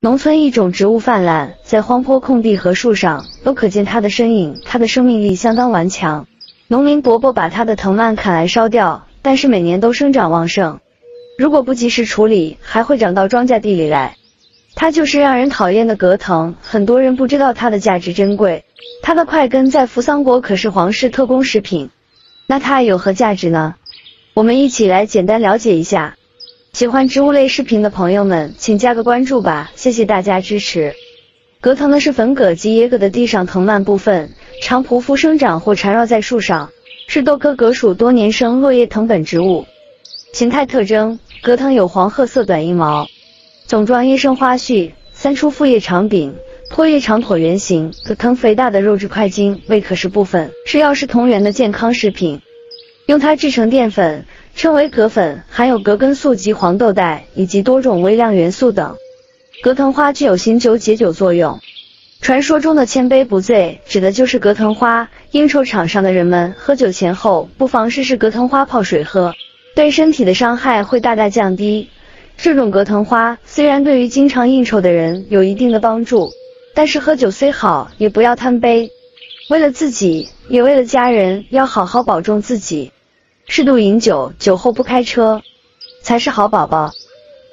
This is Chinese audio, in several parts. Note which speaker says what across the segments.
Speaker 1: 农村一种植物泛滥，在荒坡、空地和树上都可见它的身影。它的生命力相当顽强。农民伯伯把它的藤蔓砍来烧掉，但是每年都生长旺盛。如果不及时处理，还会长到庄稼地里来。它就是让人讨厌的葛藤。很多人不知道它的价值珍贵。它的块根在扶桑国可是皇室特供食品。那它有何价值呢？我们一起来简单了解一下。喜欢植物类视频的朋友们，请加个关注吧，谢谢大家支持。葛藤呢是粉葛及野葛的地上藤蔓部分，常匍匐生长或缠绕在树上，是豆科葛属多年生落叶藤本植物。形态特征：葛藤有黄褐色短硬毛，总状叶生花序，三出复叶长柄，托叶长椭圆形。葛藤肥大的肉质块茎为可食部分，是药食同源的健康食品，用它制成淀粉。称为葛粉，含有葛根素及黄豆苷以及多种微量元素等。葛藤花具有醒酒解酒作用。传说中的千杯不醉，指的就是葛藤花。应酬场上的人们喝酒前后，不妨试试葛藤花泡水喝，对身体的伤害会大大降低。这种葛藤花虽然对于经常应酬的人有一定的帮助，但是喝酒虽好，也不要贪杯。为了自己，也为了家人，要好好保重自己。适度饮酒，酒后不开车，才是好宝宝。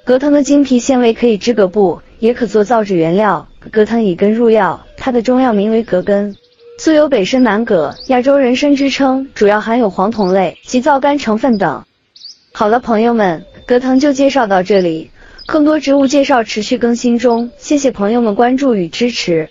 Speaker 1: 葛藤的茎皮纤维可以织葛布，也可做造纸原料。葛藤以根入药，它的中药名为葛根，素有北参南葛、亚洲人参之称，主要含有黄酮类及皂苷成分等。好了，朋友们，葛藤就介绍到这里，更多植物介绍持续更新中，谢谢朋友们关注与支持。